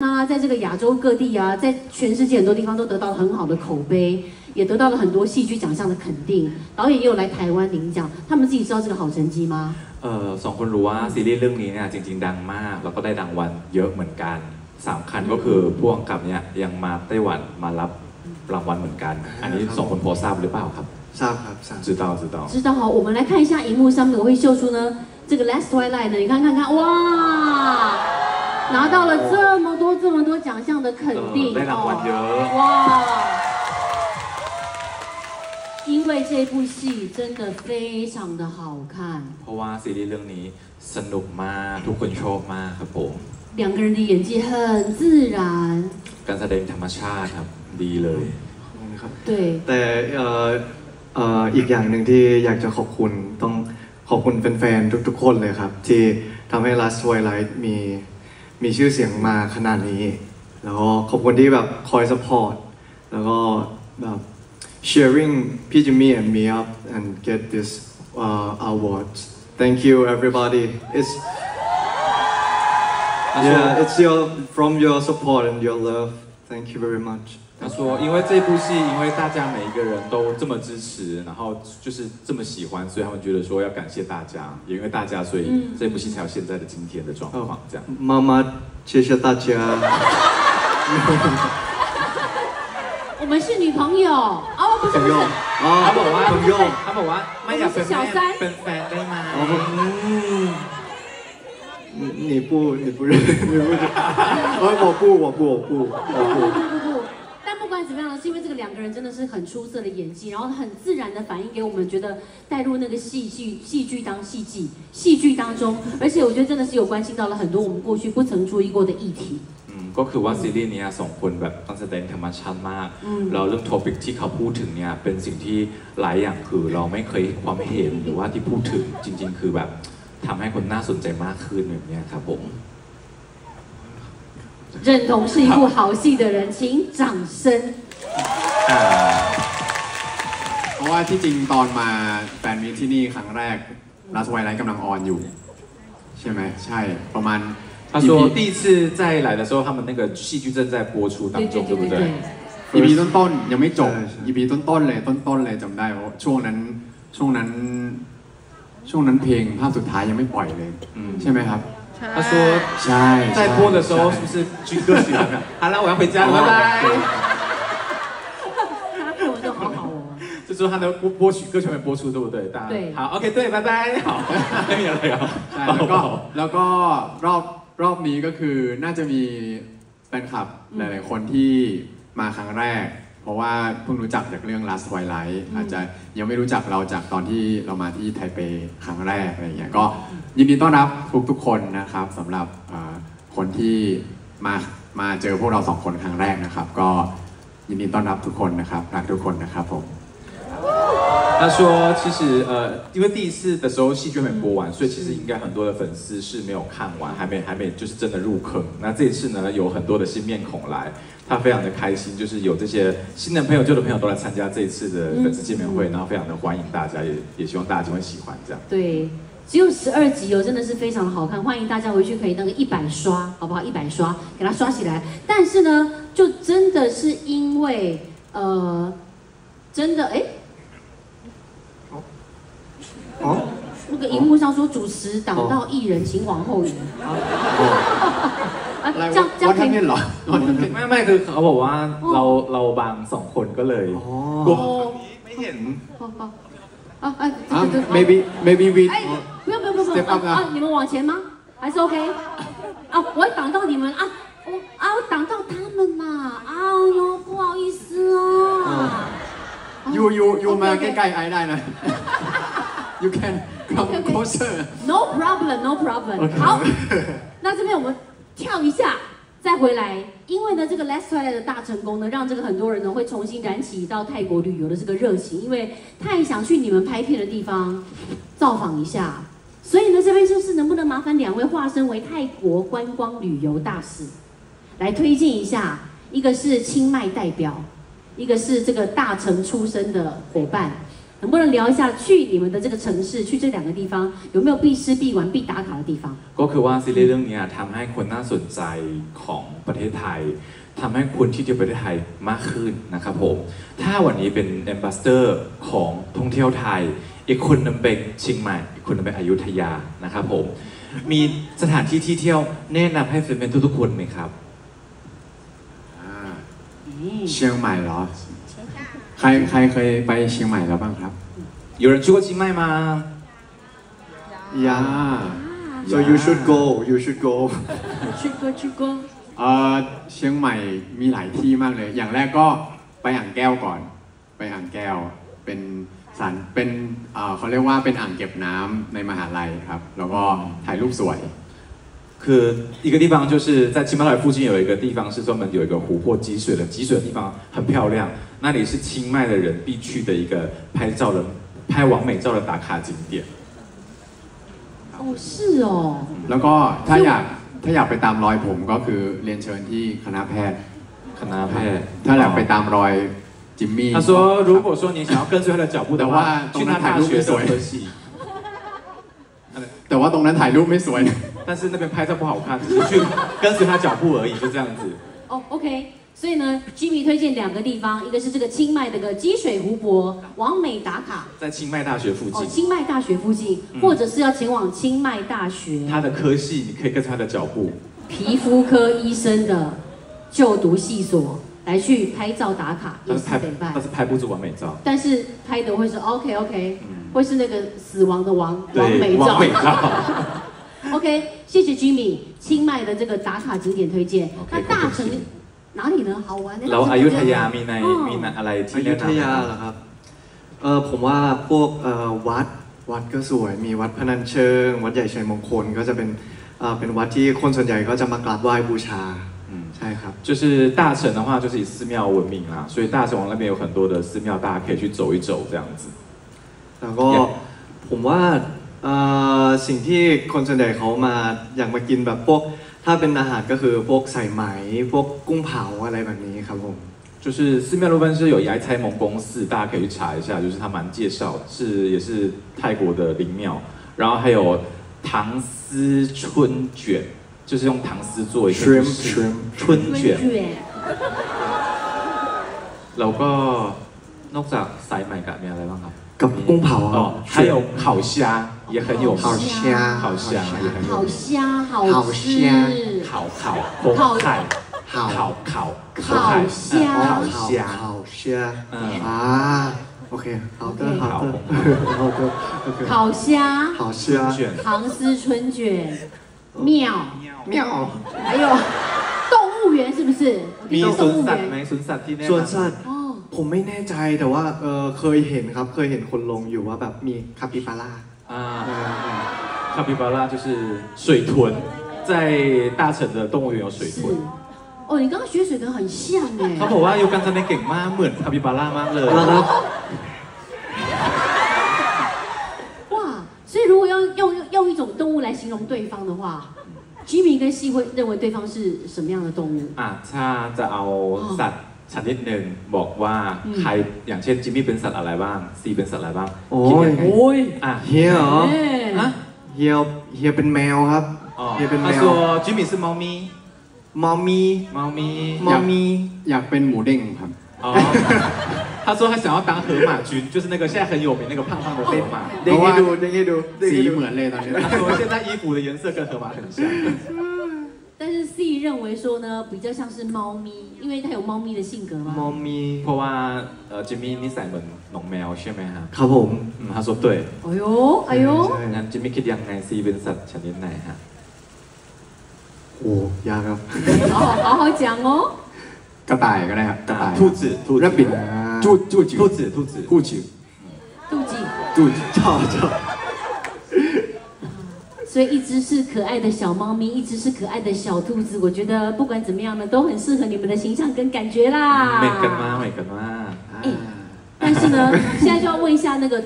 那在这个亚洲各地啊，在全世界很多地方都得到了很好的口碑，也得到了很多戏剧奖项的肯定。导演也有来台湾领奖，他们自己知道这个好成绩吗？เออสองคนรู้ว่าซีรีส์เรื่องนี้เนี่ยจริง ๆ ดังมาก แล้วก็ได้รางวัลเยอะเหมือนกันสามคันก็คือพ่วงกับเนี่ยยังมาไต้หวันมารับรางวัลเหมือนกัน อันนี้สองคนพอทราบหรือเปล่าครับ ทราบครับทราบ 知道知道知道好，我们来看一下荧幕上面，我会秀出呢这个 Last Twilight 呢，你看看看，哇， 拿到了这么多这么多奖项的肯定，ได้รางวัลเยอะ 哇！因为这部戏真的非常的好看， เพราะว่าซีรีส์เรื่องนี้สนุกมากทุกคนชอบมากครับผม 两个人的演技很自然， การแสดงธรรมชาติครับดีเลย นะครับ 对， แต่เอ่อเอ่ออีกอย่างหนึ่งที่อยากจะขอบคุณต้องขอบคุณแฟนๆทุกๆ คนเลยครับ ที่ทำให้ Last Twilight มี มีชื่อเสียงมาขนาดนี้ แล้วก็ขอบคุณที่แบบคอย support แล้วก็แบบ sharing พี่จิมมี่ and me up and get this uh, awards thank you everybody it's yeah it's your from your support and your love thank you very much 他说：“因为这部戏，因为大家每一个人都这么支持，然后就是这么喜欢，所以他们觉得说要感谢大家，也因为大家，所以这部戏才有现在的今天的状况。”这样，妈妈谢谢大家。我们是女朋友哦，不是，不是。他爸爸女朋友，他爸玩我们是小三。变 man，你你不你不认你不认，我不我不我不我不。呢，是因为这个两个人真的是很出色的演技，然后很自然的反应给我们，觉得带入那个戏剧戏剧当戏剧戏剧当中，而且我觉得真的是有关心到了很多我们过去不曾注意过的议题。 อืมก็คือว่าซีรีส์เนี้ยสองคนแบบต้องแสดงธรรมชาติมาก อืม แล้วเรื่องท็อปิกที่เขาพูดถึงเนี่ยเป็นสิ่งที่หลายอย่างคือเราไม่เคยเห็นความเห็นหรือว่าที่พูดถึงจริง ๆ คือแบบทำให้คนน่าสนใจมากขึ้นแบบเนี้ยครับผม 认同是一部好戏的人，请掌声。 เพราะว่าที่จริงตอนมาแฟนมิตที่นี่ครั้งแรกรัสไวไลท์กำลังออนอยู่ ใช่ไหมใช่ประมาณ 他说第一次再来的时候，他们那个戏剧正在播出当中，对不对？ EP ต้นต้นๆยังไม่จบ EP ต้นต้นๆเลยต้นต้นๆเลยจำได้ว่าช่วงนั้นช่วงนั้น ช่วงนั้นเพลงภาพสุดท้ายยังไม่ปล่อยเลย 嗯 ใช่ไหมครับ 他说 ใช่ 在播的时候是不是军歌曲还没有？好了，我要回家了，拜拜。 说他的播播曲歌曲没播出，对不对？大家对好，OK，对，拜拜，好，没有了，有。 ใช่แล้วก็แล้วก็รอบรอบนี้ก็คือน่าจะมีแฟนคลับหลาย ๆ คนที่มาครั้งแรก เพราะว่าเพิ่งรู้จักจากเรื่อง Last Twilight อาจจะยังไม่รู้จักเราจากตอนที่เรามาที่ไทเปครั้งแรกอะไรอย่างเงี้ยก็ยินดีต้อนรับทุก ๆ คนนะครับสำหรับเอ่อคนที่มามาเจอพวกเราสองคนครั้งแรกนะครับ ก็ยินดีต้อนรับทุกคนนะครับรักทุกคนนะครับผม 他说，其实呃，因为第一次的时候戏剧没播完，所以其实应该很多的粉丝是没有看完，还没还没就是真的入坑。那这一次呢，有很多的新面孔来，他非常的开心，就是有这些新的朋友、旧的朋友都来参加这一次的粉丝见面会，然后非常的欢迎大家，也也希望大家就会喜欢这样。对，只有十二集哦，真的是非常的好看，欢迎大家回去可以那个一百刷，好不好？一百刷，给它刷起来。但是呢，就真的是因为呃，真的哎，哦那个荧幕上说主持挡到艺人，请往后移。好，啊，这样这 วั 样 ด 可 ท่าน 以 เห็นเหรอวัดท่านเห็น ไม่ไม่คือเขาบอกว่าเราเราบางสองคนก็เลย อ๋อ กลัว 哦， ไม่เห็น 好好啊啊，啊这个这个。 maybe maybe we 哎，不用不用不用 Step 啊 up 啊啊！你们往前吗？还是 OK？啊，我会挡到你们啊！我啊，我挡到他们嘛！哎呦，不好意思啊。 you you you มา OK，OK ใกล้ๆไอได้นะ you can come closer No problem, no problem。好，那这边我们跳一下，再回来。因为呢，这个 Last Twilight 的大成功呢，让这个很多人呢会重新燃起到泰国旅游的这个热情，因为太想去你们拍片的地方造访一下。所以呢，这边就是能不能麻烦两位化身为泰国观光旅游大使，来推荐一下，一个是清迈代表，一个是这个大成出身的伙伴，能不能聊一下去你们的这个城市，去这两个地方有没有必吃、必玩、必打卡的地方？ ก็คือว่าซีรีส์เรื่องเนี้ยทำให้คนน่าสนใจของประเทศไทยทำให้คนที่เที่ยวประเทศไทยมากขึ้นนะครับผม ถ้าวันนี้เป็นแอมบาสเดอร์ของท่องเที่ยวไทย อีกคนหนึงเป็นเชียงใหม่ อีกคนหนึงเป็นอยุธยานะครับผม มีสถานที่ที่เที่ยวแนะนำให้แฟนๆทุกๆคนไหมครับ อ่า 哎 เชียงใหม่เหรอ ใครใครเคยไปเชียงใหม่แล้วบ้างครับ 有人去过清迈吗？ ยัง อ่า so you should go you should go 去过去过， เอ่อเชียงใหม่มีหลายที่มากเลย อย่างแรกก็ไปอ่างแก้วก่อน ไปอ่างแก้ว เป็นสถานเป็นเอ่อเขาเรียกว่าเป็นอ่างเก็บน้ำในมหาลัยครับ แล้วก็ถ่ายรูปสวย 可一个地方就是在青马台附近有一个地方是专门有一个湖泊积水的，积水的地方很漂亮，那里是清迈的人必去的一个拍照的、拍完美照的打卡景点。哦是哦， แล้วก็ถ้าอยากถ้าอยากไปตามรอยผมก็คือเรียนเชิญที่คณะแพทย์ 可能配 ถ้าอยากไปตามรอยจิมมี่ 他说，如果说你想要跟随他的脚步的话，去他大学的科系， แต่ว่าตรงนั้นถ่ายรูปไม่สวย 但是那边拍照不好看，只是去跟随他脚步而已，就这样子。哦 OK。所以呢，Jimmy 推荐两个地方，一个是这个清迈的个积水湖泊，完美打卡在清迈大学附哦，近，清迈大学附近，嗯或者是要前往清迈大学他的科系你可以跟随他的脚步。皮肤科医生的就读系所来去拍照打卡，也但是拍是得办但。是拍不出完美照。但是拍的会是 OK OK，嗯 会是那个死亡的王王美对，照完。美照。 OK，谢谢 Jimmy 清迈的这个打卡景点推荐。 OK，那大城ขอบคุณ 哪里呢？好玩的。 เราอายุทยามีใน อ๋อ มีในอะไร อ ที่ ยุ แนะ ธ นำไหม ยา ครับ เหรอครับ เออผมว่าพวกเอ่อวัดวัดก็สวย มีวัดพนัญเชิง วัดใหญ่ชัยมงคลก็จะเป็นเอ่อเป็นวัดที่คนส่วนใหญ่ก็จะมากราบไหว้บูชา 嗯， ใช่ครับ 就是大城的话，就是以寺庙闻名啦，所以大城王那边有很多的寺庙，大家可以去走一走这样子。 แล้วก็ผมว่าเอ่อสิ่งที่คนส่วนใหญ่เขามาอยากมากินแบบพวกถ้าเป็นอาหารก็คือพวกใส่ไหม พวกกุ้งเผาอะไรแบบนี้ครับผม 就是寺庙路分是有牙猜蒙公寺，大家可以去查一下，就是他蛮介绍，是也是泰国的灵庙，然后还有唐丝春卷，就是用唐丝做一个 shrimp 就是 shrimp 春春卷，卷，แล้วก็นอกจากสายใหม่กับมีอะไรบ้างครับ กับกุ้งเผา 哦，还有烤虾也很有名，烤虾烤虾也很有好名，香好好吃。香烤烤烤烤เผา 烤烤烤虾อ๋อ 烤 เผา 虾， เผาเชีย 嗯， อ่าโอเคเผาเตอร์เผาเตอร์เผาเตอร์โอเค 烤虾、เผาเชีย 春卷，唐丝春卷、庙， เมี่ยว 还有动物园，是不是？我 มี 听到 สวน 动物 สัตว์ไหม 园。 สวนสัตว์ที่แนะ ส่วน นำ สัตว์ 哦， ผมไม่แน่ใจแต่ว่าเออเคยเห็นครับ เคยเห็นคนลงอยู่ว่าแบบมีคาปิบาร่า 啊。 เออเออ 卡皮巴拉就是水豚，在大城的动物园有水是豚。。哦，你刚刚学水豚很像 เขาบ 哎。 อกว่าโยกันซันเนเก่งมากเหมือนคาปิบาร่ามากเลย แล้วครับ 哇，所以如果要用用一种动物来形容对方的话，Jimmy 跟细会认为对方是什么样的动物？ อ่ะถ้าจะเอาสัตว์ ชนิดหนึ่งบอกว่า อืม ใครอย่างเช่นจิมมี่เป็นสัตว์อะไรบ้างซีเป็นสัตว์อะไรบ้าง โอ้ คิด ย ยังไงอ่ะ เฮียเหรอ 哎 ฮะ เฮียเฮียเป็นแมวครับ อ๋อ เฮียเป็นแม 他 ว 说吉米是猫咪 มอมี 猫咪 มอมี อยากเป็นหมูเด้งครับ 哦他说他想要当河马君就是那个现在很有名那个胖胖的河马 เด้งให้ดูเด้งให้ดูเด้ง สี ให้ดู เหมือนเลยตอนนี้ 他说现在衣服的颜色跟河马很像 但是 C 认为说呢，比较像是猫咪，因为它有猫咪的性格 มอ 嘛。 มี เพราะว่าเอ่อจิมมี่นิสัยเหมือนน้องแมวใช่ไหมฮะ ครับผม อืม他说对哎呦哎呦， ใช่ งั้นจิมมี่คิดยังไงซีเป็นสัตว์ชนิดไหนฮะ โอ้ยากครับ 好好好好讲哦。 กระต่ายก็ได้ครับกระต่าย 兔子兔子 Rabbit อ่า จูดจูดจิ๋ว 兔子兔子พูด 所以一只是可爱的小猫咪，一只是可爱的小兔子，我觉得不管怎么样呢，都很适合你们的形象跟感觉啦。没干嘛，没干嘛。哎、但是呢，现在就要问一下那个。